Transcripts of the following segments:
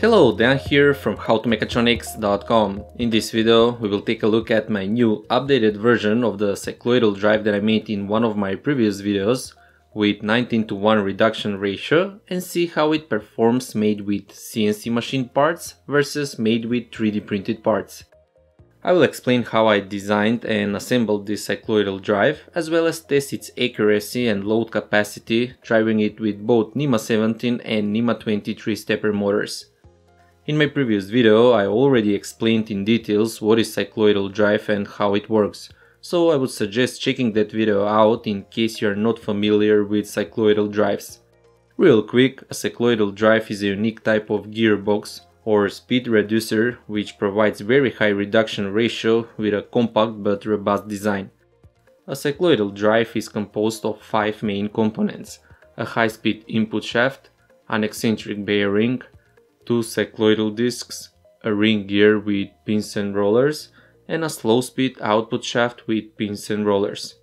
Hello, Dan here from howtomechatronics.com. In this video, we will take a look at my new updated version of the cycloidal drive that I made in one of my previous videos with 19 to 1 reduction ratio and see how it performs made with CNC machine parts versus made with 3D printed parts. I will explain how I designed and assembled this cycloidal drive, as well as test its accuracy and load capacity, driving it with both NEMA 17 and NEMA 23 stepper motors. In my previous video I already explained in details what is cycloidal drive and how it works, so I would suggest checking that video out in case you are not familiar with cycloidal drives. Real quick, a cycloidal drive is a unique type of gearbox or speed reducer which provides very high reduction ratio with a compact but robust design. A cycloidal drive is composed of five main components, a high-speed input shaft, an eccentric bearing, two cycloidal discs, a ring gear with pins and rollers, and a slow speed output shaft with pins and rollers.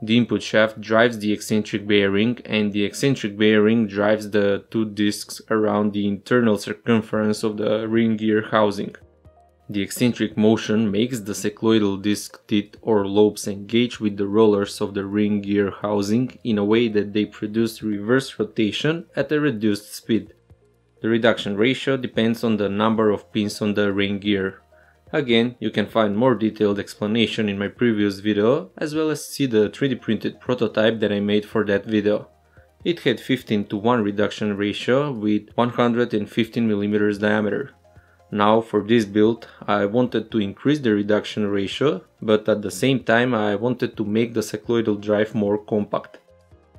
The input shaft drives the eccentric bearing and the eccentric bearing drives the two discs around the internal circumference of the ring gear housing. The eccentric motion makes the cycloidal disc teeth or lobes engage with the rollers of the ring gear housing in a way that they produce reverse rotation at a reduced speed. The reduction ratio depends on the number of pins on the ring gear. Again, you can find more detailed explanation in my previous video, as well as see the 3D printed prototype that I made for that video. It had 15 to 1 reduction ratio with 115mm diameter. Now for this build I wanted to increase the reduction ratio, but at the same time I wanted to make the cycloidal drive more compact.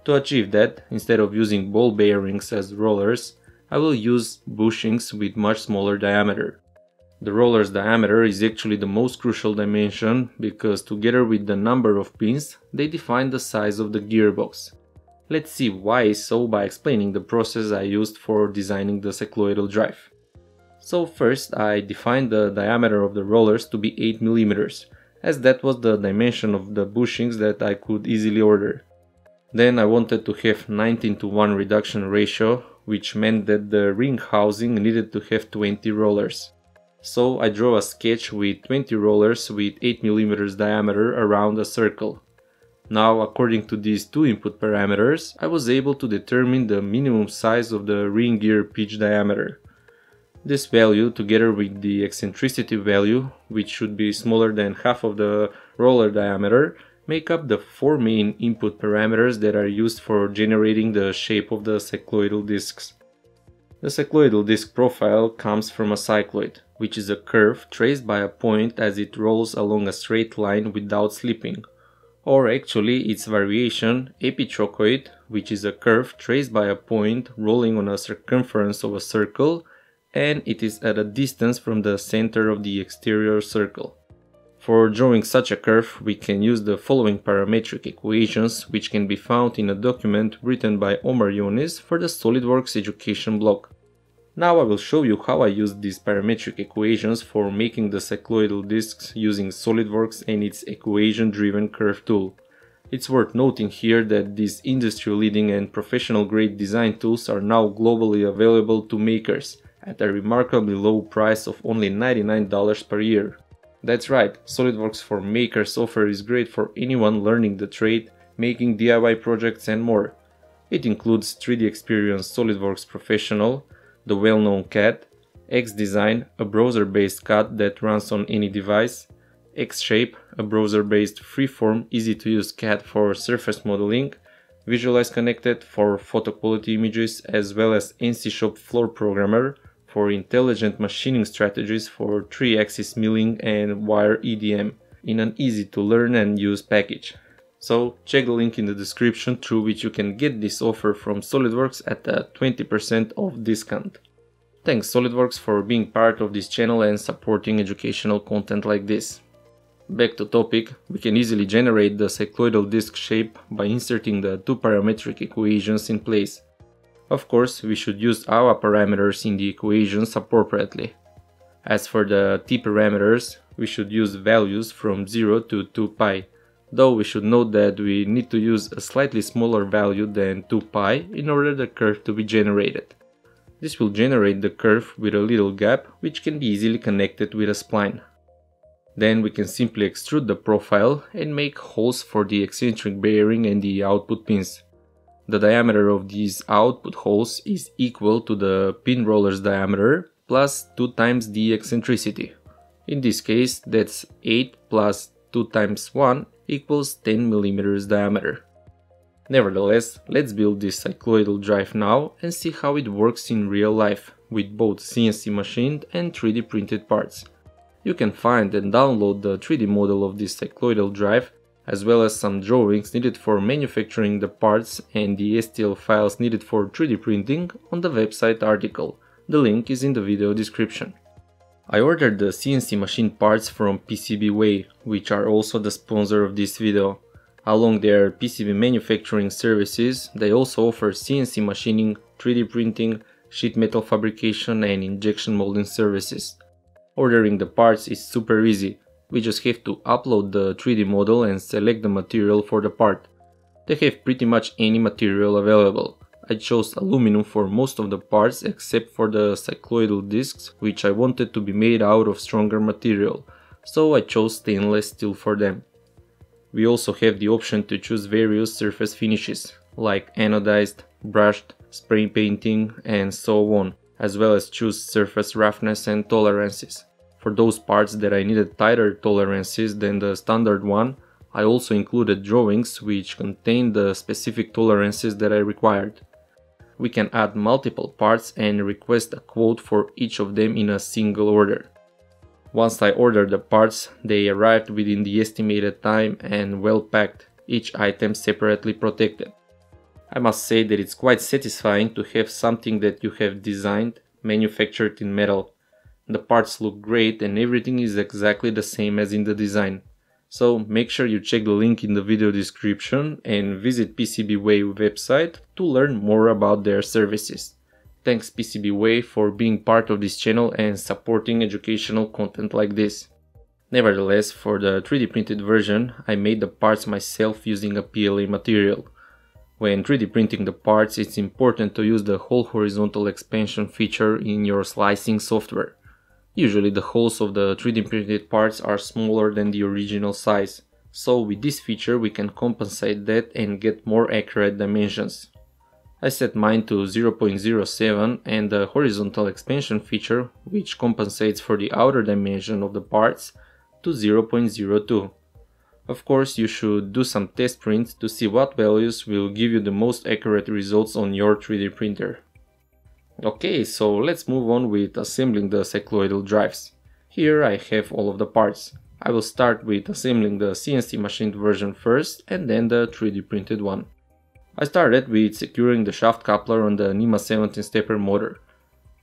To achieve that, instead of using ball bearings as rollers, I will use bushings with much smaller diameter. The roller's diameter is actually the most crucial dimension because together with the number of pins, they define the size of the gearbox. Let's see why so by explaining the process I used for designing the cycloidal drive. So first I defined the diameter of the rollers to be 8 mm, as that was the dimension of the bushings that I could easily order. Then I wanted to have 19 to 1 reduction ratio which meant that the ring housing needed to have 20 rollers. So I draw a sketch with 20 rollers with 8mm diameter around a circle. Now, according to these two input parameters, I was able to determine the minimum size of the ring gear pitch diameter. This value, together with the eccentricity value, which should be smaller than half of the roller diameter, make up the four main input parameters that are used for generating the shape of the cycloidal discs. The cycloidal disc profile comes from a cycloid, which is a curve traced by a point as it rolls along a straight line without slipping, or actually its variation, epitrochoid, which is a curve traced by a point rolling on a circumference of a circle and it is at a distance from the center of the exterior circle. For drawing such a curve, we can use the following parametric equations, which can be found in a document written by Omar Younis for the SolidWorks education blog. Now I will show you how I used these parametric equations for making the cycloidal discs using SolidWorks and its equation-driven curve tool. It's worth noting here that these industry-leading and professional-grade design tools are now globally available to makers at a remarkably low price of only $99 per year. That's right, SolidWorks for Makers software is great for anyone learning the trade, making DIY projects and more. It includes 3D Experience SolidWorks Professional, the well-known CAD, X-Design, a browser-based CAD that runs on any device, X-Shape, a browser-based freeform easy-to-use CAD for surface modeling, Visualize Connected for photo quality images as well as NC Shop Floor Programmer, for intelligent machining strategies for 3-axis milling and wire EDM in an easy to learn and use package. So check the link in the description through which you can get this offer from SolidWorks at a 20% off discount. Thanks SolidWorks for being part of this channel and supporting educational content like this. Back to topic, we can easily generate the cycloidal disc shape by inserting the two parametric equations in place. Of course, we should use our parameters in the equations appropriately. As for the t parameters, we should use values from 0 to 2 pi, though we should note that we need to use a slightly smaller value than 2 pi in order the curve to be generated. This will generate the curve with a little gap which can be easily connected with a spline. Then we can simply extrude the profile and make holes for the eccentric bearing and the output pins. The diameter of these output holes is equal to the pin roller's diameter plus 2 times the eccentricity. In this case that's 8 plus 2 times 1 equals 10 mm diameter. Nevertheless, let's build this cycloidal drive now and see how it works in real life with both CNC machined and 3D printed parts. You can find and download the 3D model of this cycloidal drive as well as some drawings needed for manufacturing the parts and the STL files needed for 3D printing on the website article. The link is in the video description. I ordered the CNC machine parts from PCBWay, which are also the sponsor of this video. Along their PCB manufacturing services, they also offer CNC machining, 3D printing, sheet metal fabrication and injection molding services. Ordering the parts is super easy, we just have to upload the 3D model and select the material for the part. They have pretty much any material available. I chose aluminum for most of the parts except for the cycloidal discs which I wanted to be made out of stronger material, so I chose stainless steel for them. We also have the option to choose various surface finishes, like anodized, brushed, spray painting and so on, as well as choose surface roughness and tolerances. For those parts that I needed tighter tolerances than the standard one, I also included drawings which contained the specific tolerances that I required we can add multiple parts and request a quote for each of them in a single order. Once I ordered the parts, they arrived within the estimated time and well packed, each item separately protected. I must say that it's quite satisfying to have something that you have designed manufactured in metal. The parts look great and everything is exactly the same as in the design. So make sure you check the link in the video description and visit PCBWay website to learn more about their services. Thanks PCBWay for being part of this channel and supporting educational content like this. Nevertheless, for the 3D printed version, I made the parts myself using a PLA material. When 3D printing the parts, it's important to use the hole horizontal expansion feature in your slicing software. Usually the holes of the 3D printed parts are smaller than the original size, so with this feature we can compensate that and get more accurate dimensions. I set mine to 0.07 and the horizontal expansion feature, which compensates for the outer dimension of the parts, to 0.02. Of course, you should do some test prints to see what values will give you the most accurate results on your 3D printer. Okay, so let's move on with assembling the cycloidal drives. Here I have all of the parts. I will start with assembling the CNC machined version first and then the 3D printed one. I started with securing the shaft coupler on the NEMA 17 stepper motor.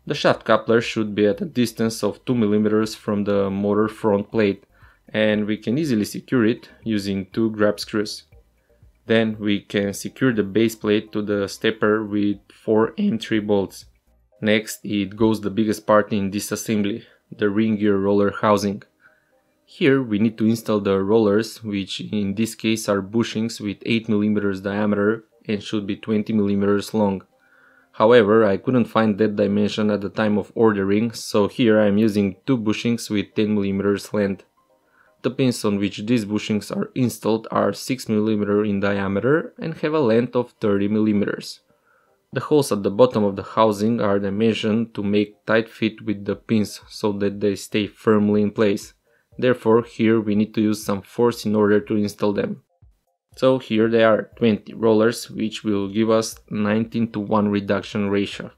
The shaft coupler should be at a distance of 2 mm from the motor front plate and we can easily secure it using two grab screws. Then we can secure the base plate to the stepper with 4 M3 bolts. Next, it goes the biggest part in this assembly, the ring gear roller housing. Here we need to install the rollers, which in this case are bushings with 8mm diameter and should be 20mm long. However, I couldn't find that dimension at the time of ordering, so here I am using two bushings with 10mm length. The pins on which these bushings are installed are 6mm in diameter and have a length of 30mm. The holes at the bottom of the housing are dimensioned to make tight fit with the pins so that they stay firmly in place. Therefore, here we need to use some force in order to install them. So here they are 20 rollers which will give us 19 to 1 reduction ratio.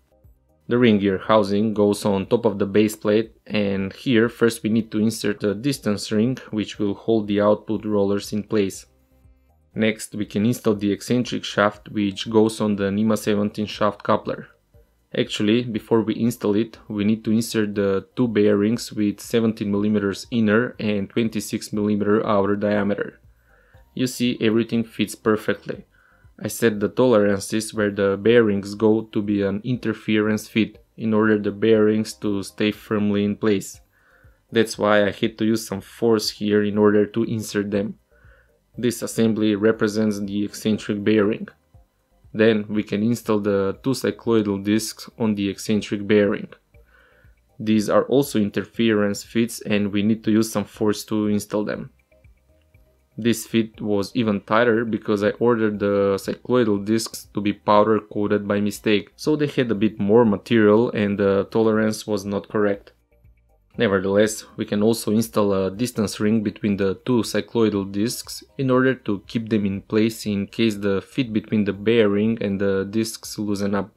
The ring gear housing goes on top of the base plate and here first we need to insert a distance ring which will hold the output rollers in place. Next, we can install the eccentric shaft which goes on the NEMA 17 shaft coupler. Actually, before we install it, we need to insert the two bearings with 17mm inner and 26mm outer diameter. You see, everything fits perfectly. I set the tolerances where the bearings go to be an interference fit in order the bearings to stay firmly in place. That's why I had to use some force here in order to insert them. This assembly represents the eccentric bearing. Then we can install the two cycloidal discs on the eccentric bearing. These are also interference fits and we need to use some force to install them. This fit was even tighter because I ordered the cycloidal discs to be powder coated by mistake, so they had a bit more material and the tolerance was not correct. Nevertheless, we can also install a distance ring between the two cycloidal discs in order to keep them in place in case the fit between the bearing and the discs loosen up.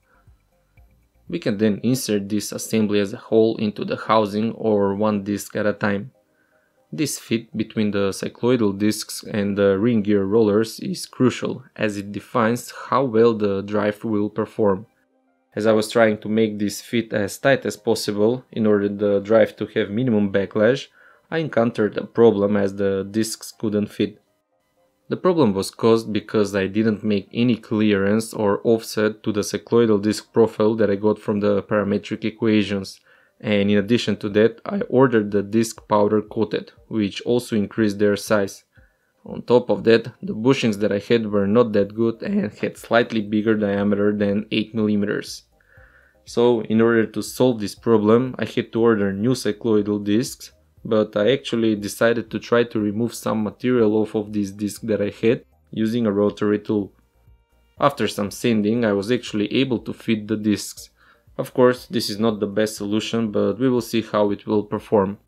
We can then insert this assembly as a whole into the housing or one disc at a time. This fit between the cycloidal discs and the ring gear rollers is crucial as it defines how well the drive will perform. As I was trying to make this fit as tight as possible in order the drive to have minimum backlash, I encountered a problem as the discs couldn't fit. The problem was caused because I didn't make any clearance or offset to the cycloidal disc profile that I got from the parametric equations. And in addition to that, I ordered the disc powder coated, which also increased their size. On top of that, the bushings that I had were not that good and had slightly bigger diameter than 8mm. So in order to solve this problem, I had to order new cycloidal discs but I actually decided to try to remove some material off of this disc that I had using a rotary tool. After some sanding I was actually able to fit the discs. Of course this is not the best solution but we will see how it will perform.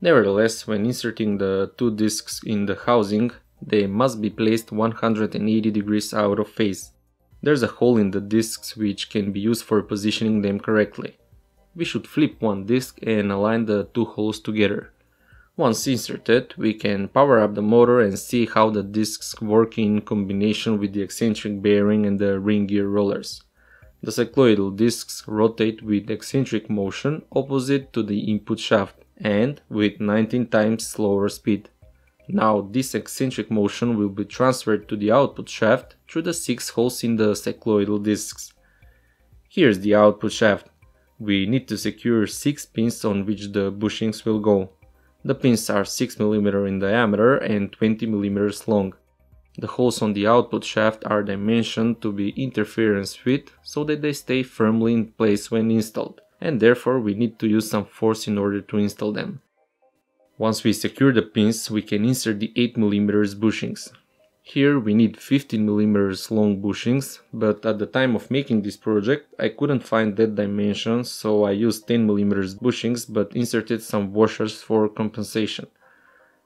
Nevertheless, when inserting the two discs in the housing, they must be placed 180 degrees out of phase. There's a hole in the discs which can be used for positioning them correctly we should flip one disk and align the two holes together. Once inserted, we can power up the motor and see how the discs work in combination with the eccentric bearing and the ring gear rollers. The cycloidal discs rotate with eccentric motion opposite to the input shaft and with 19 times slower speed. Now this eccentric motion will be transferred to the output shaft through the 6 holes in the cycloidal discs. Here's the output shaft we need to secure 6 pins on which the bushings will go. The pins are 6mm in diameter and 20mm long. The holes on the output shaft are dimensioned to be interference fit so that they stay firmly in place when installed, and therefore we need to use some force in order to install them. Once we secure the pins, we can insert the 8mm bushings. Here we need 15mm long bushings, but at the time of making this project I couldn't find that dimension so I used 10mm bushings but inserted some washers for compensation.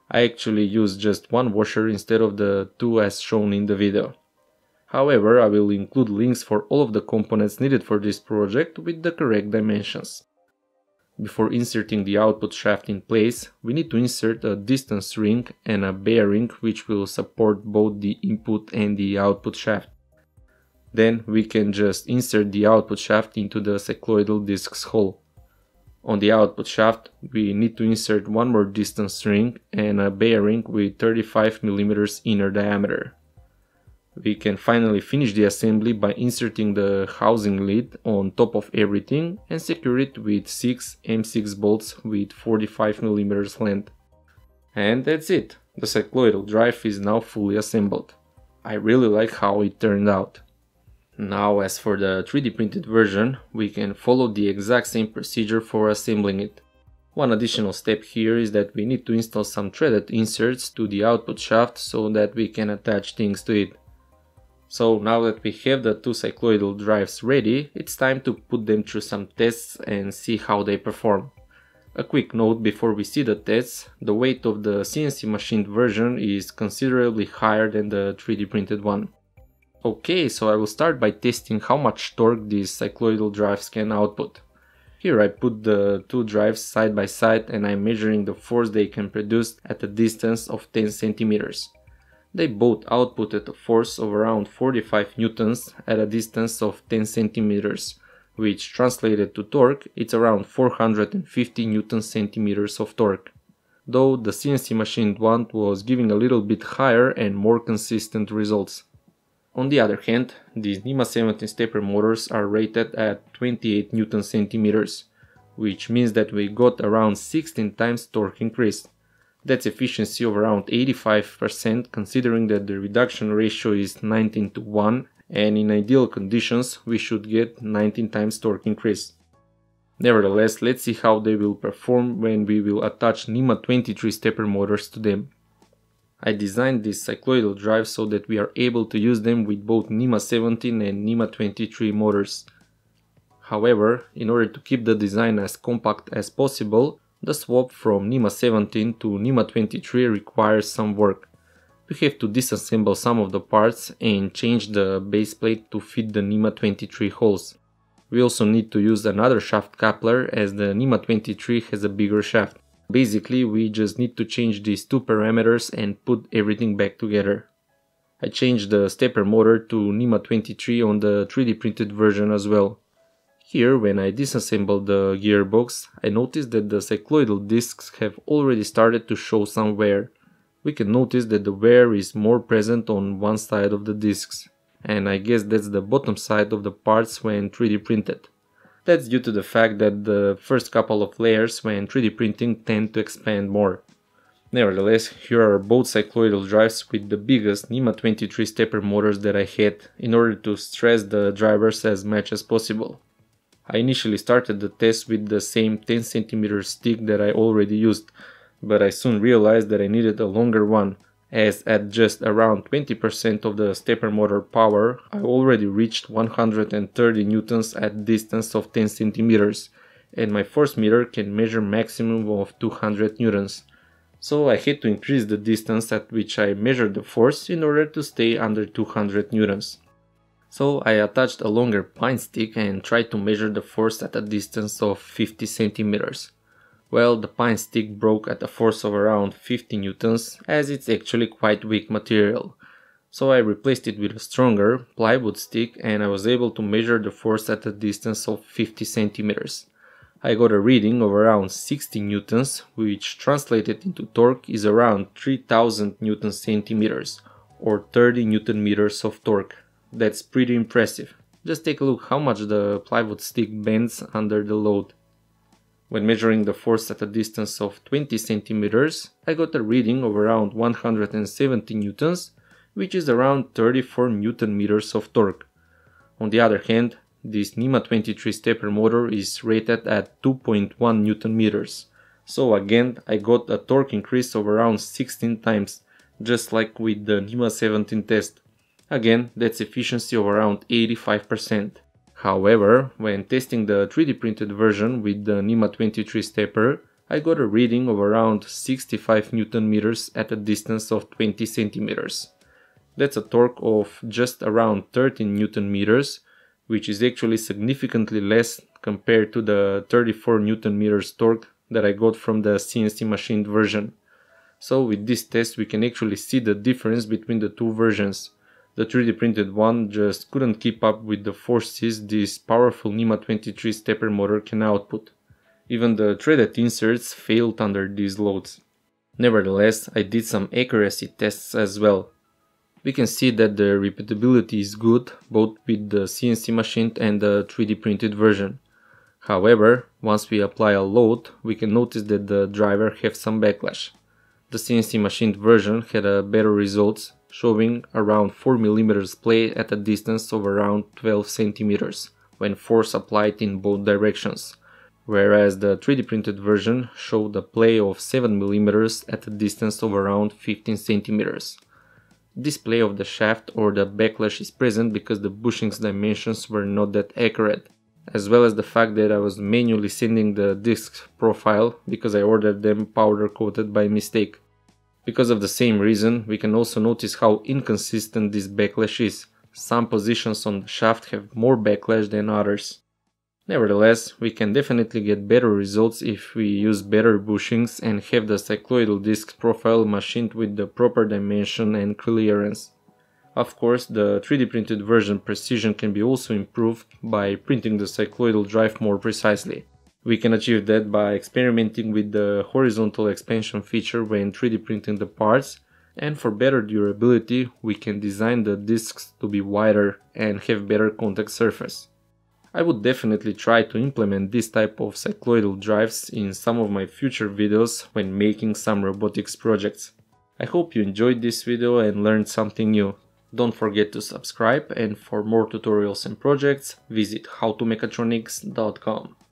I actually used just one washer instead of the two as shown in the video. However, I will include links for all of the components needed for this project with the correct dimensions. Before inserting the output shaft in place, we need to insert a distance ring and a bearing which will support both the input and the output shaft. Then we can just insert the output shaft into the cycloidal disc's hole. On the output shaft, we need to insert one more distance ring and a bearing with 35mm inner diameter. We can finally finish the assembly by inserting the housing lid on top of everything and secure it with 6 M6 bolts with 45mm length. And that's it, the cycloidal drive is now fully assembled. I really like how it turned out. Now as for the 3D printed version, we can follow the exact same procedure for assembling it. One additional step here is that we need to install some threaded inserts to the output shaft so that we can attach things to it. So now that we have the two cycloidal drives ready, it's time to put them through some tests and see how they perform. A quick note before we see the tests, the weight of the CNC machined version is considerably higher than the 3D printed one. Okay, so I will start by testing how much torque these cycloidal drives can output. Here I put the two drives side by side and I'm measuring the force they can produce at a distance of 10 centimeters. They both outputted a force of around 45 newtons at a distance of 10 centimeters, which translated to torque, it's around 450 newton centimeters of torque. Though the CNC machined one was giving a little bit higher and more consistent results. On the other hand, these NEMA 17 stepper motors are rated at 28 newton centimeters, which means that we got around 16 times torque increase. That's efficiency of around 85% considering that the reduction ratio is 19 to 1 and in ideal conditions we should get 19 times torque increase. Nevertheless, let's see how they will perform when we will attach NEMA 23 stepper motors to them. I designed this cycloidal drive so that we are able to use them with both NEMA 17 and NEMA 23 motors. However, in order to keep the design as compact as possible, the swap from NEMA 17 to NEMA 23 requires some work. We have to disassemble some of the parts and change the base plate to fit the NEMA 23 holes. We also need to use another shaft coupler as the NEMA 23 has a bigger shaft. Basically, we just need to change these two parameters and put everything back together. I changed the stepper motor to NEMA 23 on the 3D printed version as well. Here, when I disassembled the gearbox, I noticed that the cycloidal discs have already started to show some wear. We can notice that the wear is more present on one side of the discs, and I guess that's the bottom side of the parts when 3D printed. That's due to the fact that the first couple of layers when 3D printing tend to expand more. Nevertheless, here are both cycloidal drives with the biggest NEMA 23 stepper motors that I had in order to stress the drivers as much as possible. I initially started the test with the same 10 cm stick that I already used, but I soon realized that I needed a longer one as at just around 20% of the stepper motor power, I already reached 130 newtons at distance of 10 centimeters, and my force meter can measure maximum of 200 newtons. So I had to increase the distance at which I measured the force in order to stay under 200 newtons. So I attached a longer pine stick and tried to measure the force at a distance of 50 centimeters. Well, the pine stick broke at a force of around 50 newtons, as it's actually quite weak material. So I replaced it with a stronger plywood stick and I was able to measure the force at a distance of 50 centimeters. I got a reading of around 60 newtons, which translated into torque is around 3000 newton centimeters, or 30 newton meters of torque. That's pretty impressive. Just take a look how much the plywood stick bends under the load. When measuring the force at a distance of 20 centimeters, I got a reading of around 170 newtons, which is around 34 newton meters of torque. On the other hand, this NEMA 23 stepper motor is rated at 2.1 newton meters. So again, I got a torque increase of around 16 times, just like with the NEMA 17 test. Again, that's efficiency of around 85%. However, when testing the 3D printed version with the NEMA 23 stepper, I got a reading of around 65 Newton meters at a distance of 20 centimeters. That's a torque of just around 13 Newton meters, which is actually significantly less compared to the 34 Newton meters torque that I got from the CNC machined version. So with this test we can actually see the difference between the two versions. The 3D printed one just couldn't keep up with the forces this powerful NEMA 23 stepper motor can output. Even the threaded inserts failed under these loads. Nevertheless, I did some accuracy tests as well. We can see that the repeatability is good both with the CNC machined and the 3D printed version. However, once we apply a load, we can notice that the driver have some backlash. The CNC machined version had a better results showing around 4 mm play at a distance of around 12 cm when force applied in both directions, whereas the 3D printed version showed a play of 7 mm at a distance of around 15 cm. This play of the shaft or the backlash is present because the bushing's dimensions were not that accurate, as well as the fact that I was manually sending the disc profile because I ordered them powder coated by mistake. Because of the same reason, we can also notice how inconsistent this backlash is. Some positions on the shaft have more backlash than others. Nevertheless, we can definitely get better results if we use better bushings and have the cycloidal disc profile machined with the proper dimension and clearance. Of course, the 3D printed version precision can be also improved by printing the cycloidal drive more precisely. We can achieve that by experimenting with the horizontal expansion feature when 3D printing the parts and for better durability we can design the discs to be wider and have better contact surface. I would definitely try to implement this type of cycloidal drives in some of my future videos when making some robotics projects. I hope you enjoyed this video and learned something new. Don't forget to subscribe and for more tutorials and projects visit howtomechatronics.com.